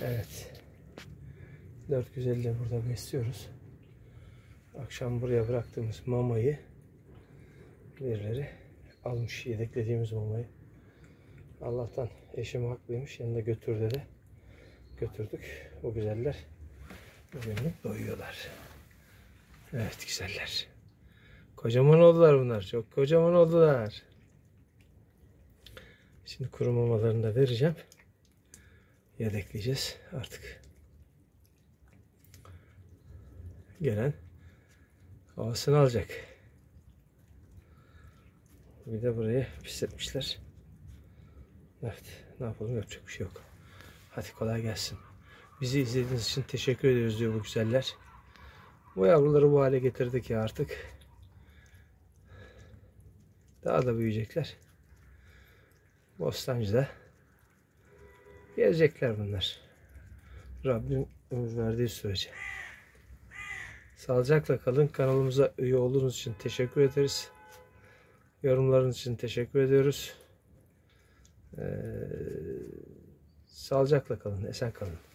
Evet. 450 de burada besliyoruz. Akşam buraya bıraktığımız mamayı birileri almış yedeklediğimiz mamayı. Allah'tan eşim haklıymış. Yanında götür dedi. Götürdük. Bu güzeller bugünlük doyuyorlar. Evet güzeller. Kocaman oldular bunlar. Çok kocaman oldular. Şimdi kuru mamalarını da vereceğim. Yedekleyeceğiz artık. Gelen havasını alacak. Bir de burayı pisletmişler. Evet. Ne yapalım yapacak bir şey yok. Hadi kolay gelsin. Bizi izlediğiniz için teşekkür ediyoruz diyor bu güzeller. Bu yavruları bu hale getirdik ya artık. Daha da büyüyecekler. Bostancı'da gelecekler bunlar. Rabbim ömür verdiği sürece. Sağlıcakla kalın. Kanalımıza üye olduğunuz için teşekkür ederiz. Yorumlarınız için teşekkür ediyoruz. Ee, sağlıcakla kalın. Esen kalın.